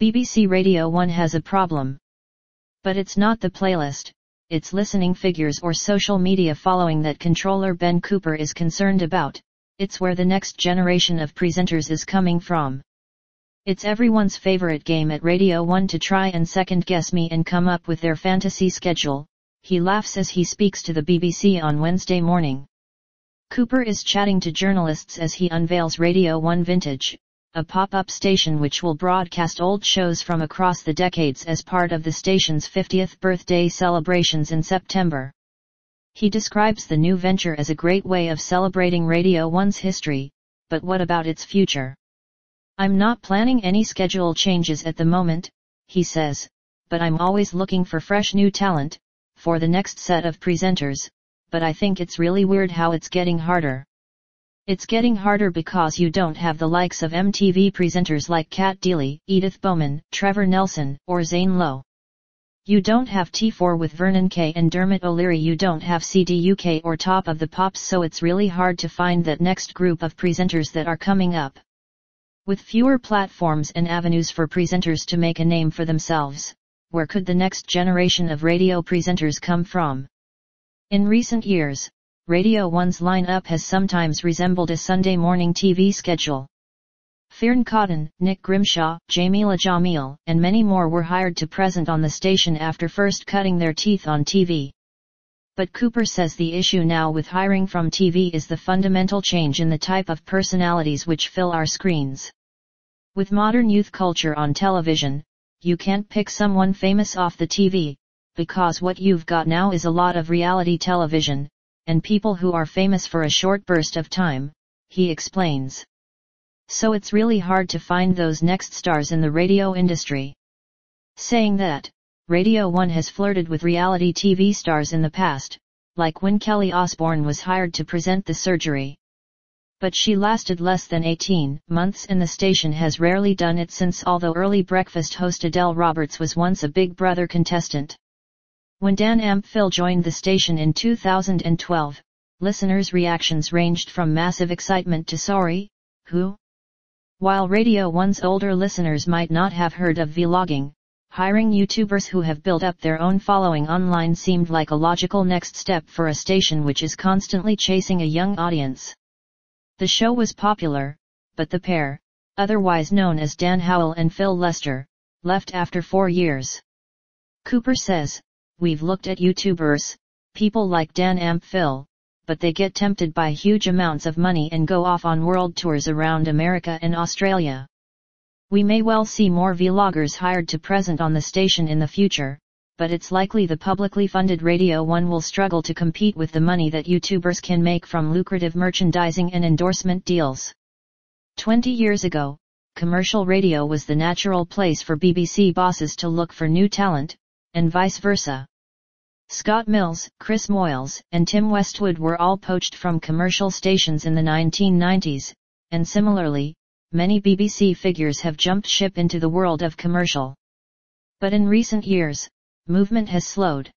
BBC Radio 1 has a problem. But it's not the playlist, it's listening figures or social media following that controller Ben Cooper is concerned about, it's where the next generation of presenters is coming from. It's everyone's favorite game at Radio 1 to try and second guess me and come up with their fantasy schedule, he laughs as he speaks to the BBC on Wednesday morning. Cooper is chatting to journalists as he unveils Radio 1 Vintage, a pop-up station which will broadcast old shows from across the decades as part of the station's 50th birthday celebrations in September. He describes the new venture as a great way of celebrating Radio 1's history, but what about its future? I'm not planning any schedule changes at the moment, he says, but I'm always looking for fresh new talent, for the next set of presenters, but I think it's really weird how it's getting harder. It's getting harder because you don't have the likes of MTV presenters like Cat Deeley, Edith Bowman, Trevor Nelson, or Zane Lowe. You don't have T4 with Vernon Kay and Dermot O'Leary you don't have CDUK or Top of the Pops so it's really hard to find that next group of presenters that are coming up. With fewer platforms and avenues for presenters to make a name for themselves, where could the next generation of radio presenters come from? In recent years, Radio 1's lineup has sometimes resembled a Sunday morning TV schedule. Fearne Cotton, Nick Grimshaw, Jameela Jamil, and many more were hired to present on the station after first cutting their teeth on TV. But Cooper says the issue now with hiring from TV is the fundamental change in the type of personalities which fill our screens. With modern youth culture on television, you can't pick someone famous off the TV, because what you've got now is a lot of reality television, and people who are famous for a short burst of time, he explains. So it's really hard to find those next stars in the radio industry. Saying that, Radio 1 has flirted with reality TV stars in the past, like when Kelly Osbourne was hired to present The Surgery. But she lasted less than 18 months and the station has rarely done it since although early breakfast host Adele Roberts was once a Big Brother contestant. When Dan and Phil joined the station in 2012, listeners' reactions ranged from massive excitement to sorry, who? While Radio 1's older listeners might not have heard of vlogging, hiring YouTubers who have built up their own following online seemed like a logical next step for a station which is constantly chasing a young audience. The show was popular, but the pair, otherwise known as Dan Howell and Phil Lester, left after four years. Cooper says, We've looked at YouTubers, people like Dan and Phil, but they get tempted by huge amounts of money and go off on world tours around America and Australia. We may well see more vloggers hired to present on the station in the future, but it's likely the publicly funded Radio 1 will struggle to compete with the money that YouTubers can make from lucrative merchandising and endorsement deals. 20 years ago, commercial radio was the natural place for BBC bosses to look for new talent, and vice versa. Scott Mills, Chris Moyles, and Tim Westwood were all poached from commercial stations in the 1990s, and similarly, many BBC figures have jumped ship into the world of commercial. But in recent years, movement has slowed.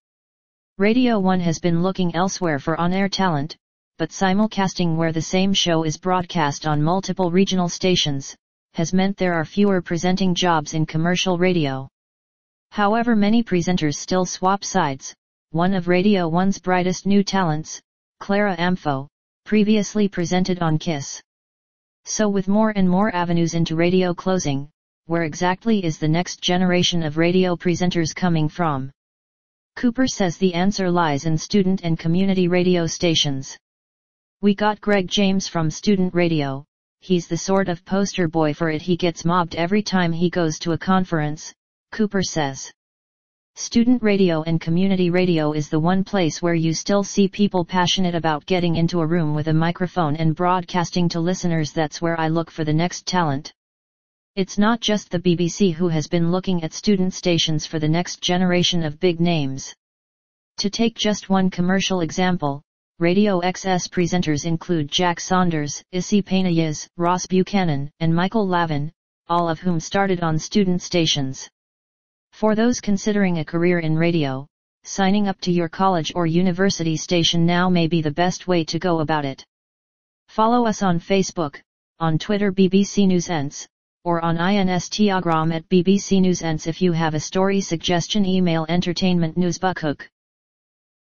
Radio 1 has been looking elsewhere for on-air talent, but simulcasting where the same show is broadcast on multiple regional stations, has meant there are fewer presenting jobs in commercial radio. However many presenters still swap sides, one of Radio 1's brightest new talents, Clara Amfo, previously presented on KISS. So with more and more avenues into radio closing, where exactly is the next generation of radio presenters coming from? Cooper says the answer lies in student and community radio stations. We got Greg James from Student Radio, he's the sort of poster boy for it he gets mobbed every time he goes to a conference, Cooper says. Student radio and community radio is the one place where you still see people passionate about getting into a room with a microphone and broadcasting to listeners that's where I look for the next talent. It's not just the BBC who has been looking at student stations for the next generation of big names. To take just one commercial example, Radio X's presenters include Jack Saunders, Issy Panayis, Ross Buchanan, and Michael Lavin, all of whom started on student stations. For those considering a career in radio, signing up to your college or university station now may be the best way to go about it. Follow us on Facebook, on Twitter BBC News Ents, or on Instagram at BBC News. And if you have a story suggestion, email entertainment news buckhook